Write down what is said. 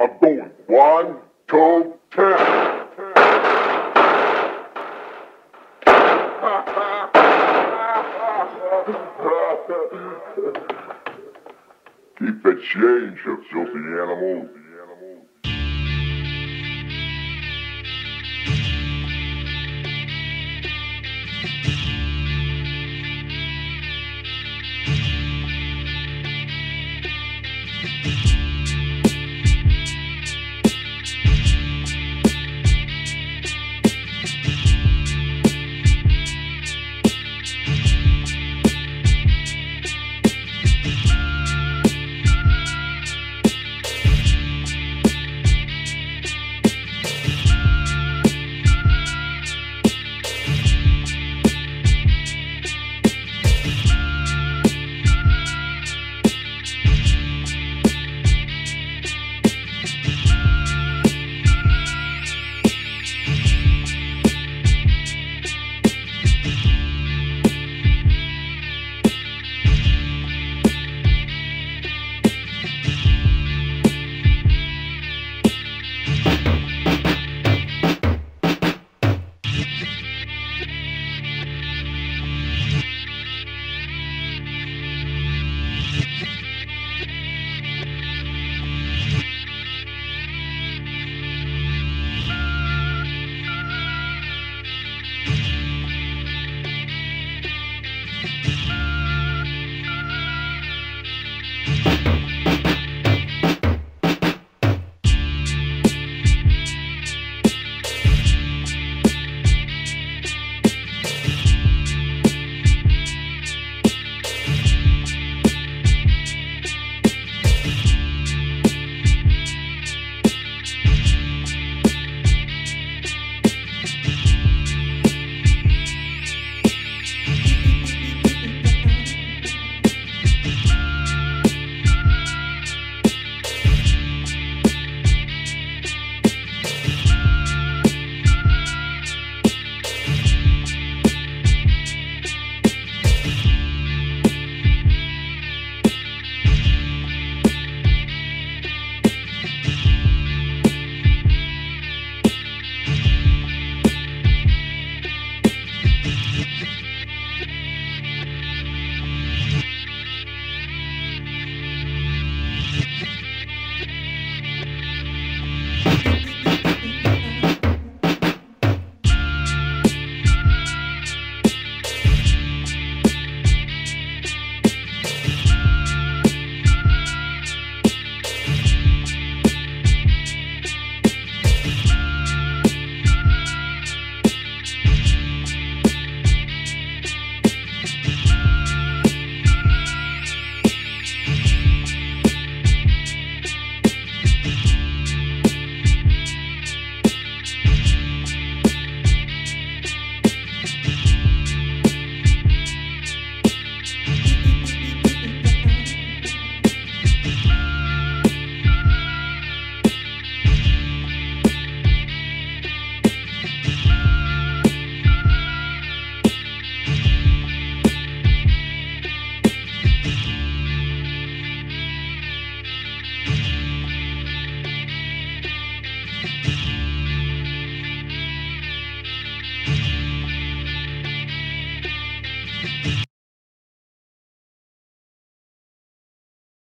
I'm going. One, two, ten. Keep the change, you filthy animal.